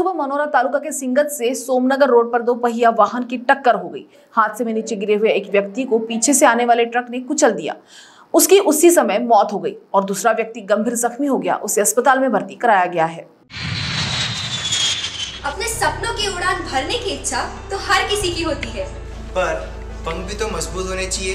सुबह मनोरा तालुका के सिंगत से सोमनगर रोड पर दो पहिया वाहन की टक्कर हो गई। हादसे में नीचे गिरे हुए एक व्यक्ति को पीछे से आने वाले ट्रक ने कुचल दिया। उसकी उसी समय मौत हो गई और दूसरा व्यक्ति गंभीर जख्मी हो गया। उसे अस्पताल में भर्ती कराया गया है। अपने सपनों की उड़ान भरने की इच्छा तो हर किसी की होती है। पर पंख भी तो मज़बूत होने चाहिए।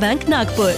बैंक नागपुर